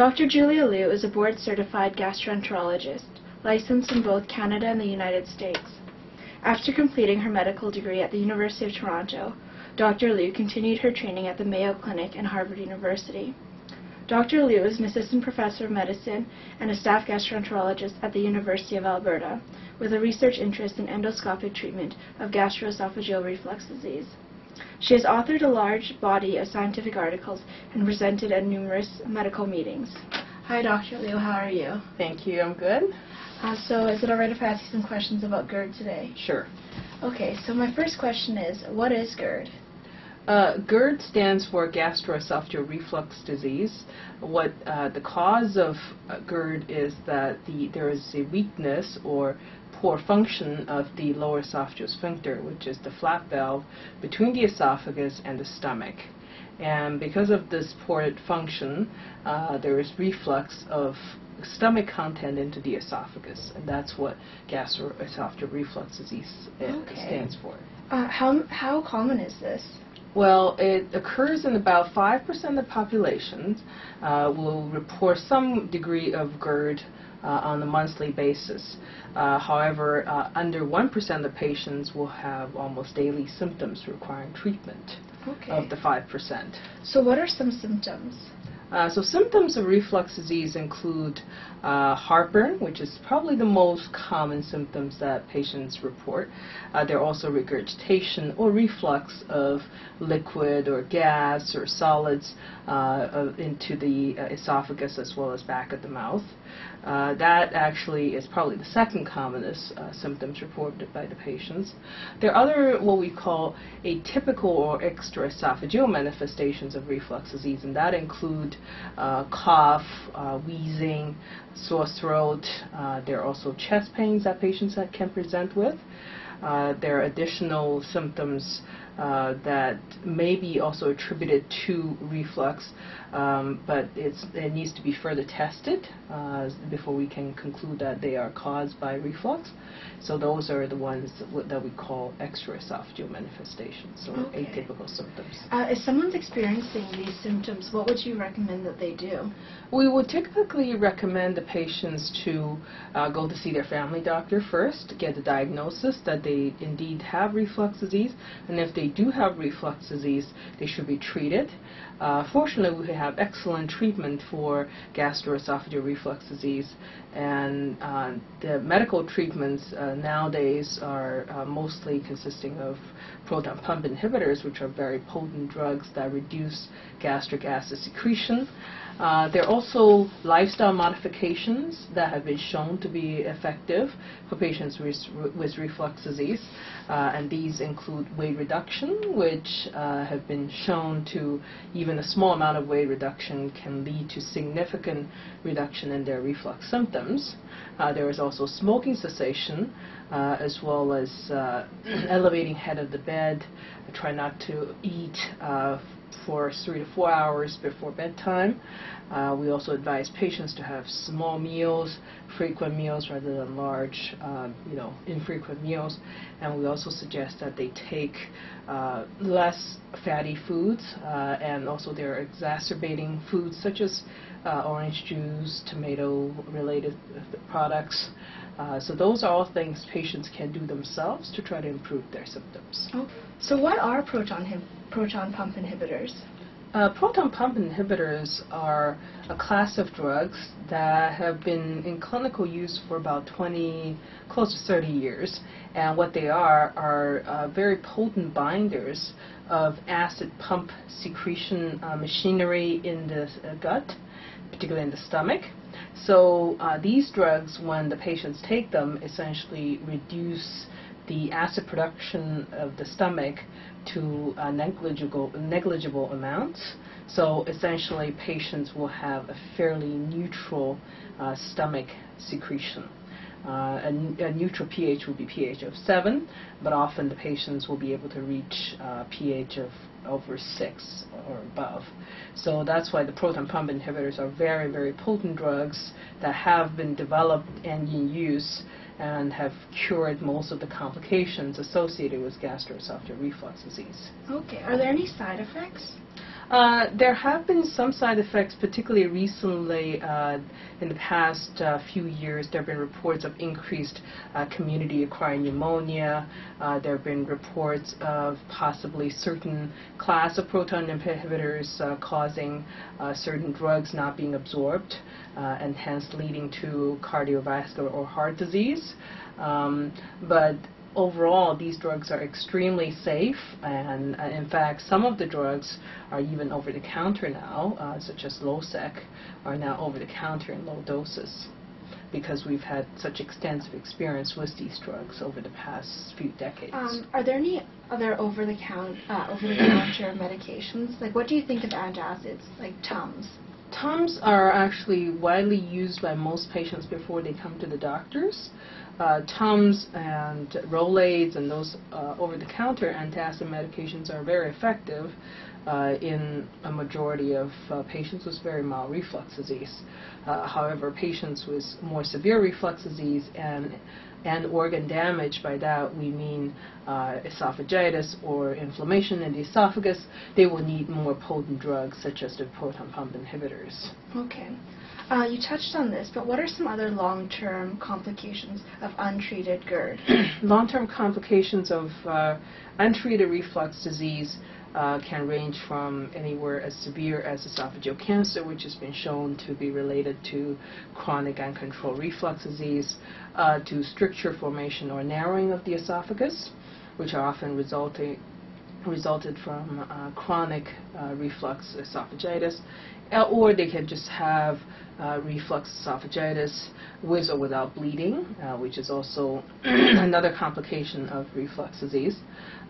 Dr. Julia Liu is a board-certified gastroenterologist, licensed in both Canada and the United States. After completing her medical degree at the University of Toronto, Dr. Liu continued her training at the Mayo Clinic and Harvard University. Dr. Liu is an assistant professor of medicine and a staff gastroenterologist at the University of Alberta, with a research interest in endoscopic treatment of gastroesophageal reflux disease. She has authored a large body of scientific articles and presented at numerous medical meetings. Hi, Dr. Liu. How are you? Thank you. I'm good. Uh, so, is it alright if I ask you some questions about GERD today? Sure. Okay, so my first question is, what is GERD? Uh, GERD stands for gastroesophageal reflux disease. What uh, the cause of uh, GERD is that the there is a weakness or poor function of the lower esophageal sphincter, which is the flap valve between the esophagus and the stomach. And because of this poor function, uh, there is reflux of stomach content into the esophagus, and that's what gastroesophageal reflux disease uh, Okay. stands for. Uh, how, how common is this? Well, it occurs in about 5% of populations uh, will report some degree of GERD uh, on a monthly basis. Uh, however, uh, under 1% of the patients will have almost daily symptoms requiring treatment Okay. of the 5%. So, what are some symptoms? Uh, so symptoms of reflux disease include uh, heartburn, which is probably the most common symptoms that patients report. Uh, there are also regurgitation or reflux of liquid or gas or solids uh, into the uh, esophagus as well as back of the mouth. That actually is probably the second commonest symptoms reported by the patients. There are other what we call atypical or extraesophageal manifestations of reflux disease, and that include uh, cough, uh, wheezing, sore throat. Uh, there are also chest pains that patients that can present with. Uh, there are additional symptoms uh, that may be also attributed to reflux, um, but it's, it needs to be further tested uh, before we can conclude that they are caused by reflux. So those are the ones that we- call extraesophageal manifestations, or Okay. atypical symptoms. Uh, if someone's experiencing these symptoms, what would you recommend that they do? We would typically recommend the patients to uh, go to see their family doctor first, get the diagnosis that they indeed have reflux disease, and if they do have reflux disease, they should be treated. Uh, fortunately, we have excellent treatment for gastroesophageal reflux disease, and uh, the medical treatments uh, nowadays are uh, mostly consisting of proton pump inhibitors, which are very potent drugs that reduce gastric acid secretion. Uh, there are also lifestyle modifications that have been shown to be effective for patients with, with reflux disease, uh, and these include weight reduction, which uh, have been shown to even a small amount of weight reduction can lead to significant reduction in their reflux symptoms. Uh, there is also smoking cessation, uh, as well as uh, elevating head of the bed. Try not to eat uh, for three to four hours before bedtime. Uh, we also advise patients to have small meals, frequent meals rather than large, um, you know, infrequent meals. And we also suggest that they take uh, less fatty foods, uh, and also they're exacerbating foods such as uh, orange juice, tomato-related products. Uh, so those are all things patients can do themselves to try to improve their symptoms. So, what are proton proton pump inhibitors? Uh, proton pump inhibitors are a class of drugs that have been in clinical use for about 20, close to 30 years. And what they are are uh, very potent binders of acid pump secretion uh, machinery in the uh, gut, particularly in the stomach. So uh, these drugs, when the patients take them, essentially reduce the acid production of the stomach to uh, negligible, negligible amounts. So essentially, patients will have a fairly neutral uh, stomach secretion. Uh, a, a neutral pH would be pH of 7, but often the patients will be able to reach uh, pH of over 6 or above. So that's why the proton pump inhibitors are very, very potent drugs that have been developed and in use and have cured most of the complications associated with gastroesophageal reflux disease. Okay. Are there any side effects? Uh, there have been some side effects, particularly recently. Uh, in the past uh, few years, there have been reports of increased uh, community-acquired pneumonia. Uh, there have been reports of possibly certain class of proton inhibitors uh, causing certain drugs not being absorbed, and hence leading to cardiovascular or heart disease. Um, but overall, these drugs are extremely safe, and uh, in fact, some of the drugs are even over the counter now, uh, such as Losec, are now over the counter in low doses because we've had such extensive experience with these drugs over the past few decades. Um, are there any other over-the-counter uh, over-the-counter medications? Like, what do you think of antacids, like Tums? Tums are actually widely used by most patients before they come to the doctors. Uh, Tums and Rolaids and those uh, over-the-counter antacid medications are very effective uh, in a majority of uh, patients with very mild reflux disease. Uh, however, patients with more severe reflux disease and and organ damage, by that we mean uh, esophagitis or inflammation in the esophagus, they will need more potent drugs such as the proton pump inhibitors. Okay. Uh, you touched on this, but what are some other long-term complications of untreated GERD? Long-term complications of uh, untreated reflux disease uh, can range from anywhere as severe as esophageal cancer, which has been shown to be related to chronic uncontrolled reflux disease, uh, to stricture formation or narrowing of the esophagus, which are often resulting resulted from uh, chronic uh, reflux esophagitis, uh, or they can just have uh, reflux esophagitis with or without bleeding, uh, which is also another complication of reflux disease.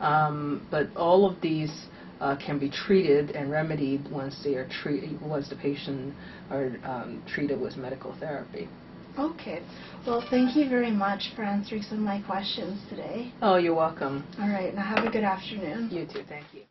Um, but all of these uh, can be treated and remedied once they are treated, once the patient are um, treated with medical therapy. Okay. Well, thank you very much for answering some of my questions today. Oh, you're welcome. All right. Now have a good afternoon. You too. Thank you.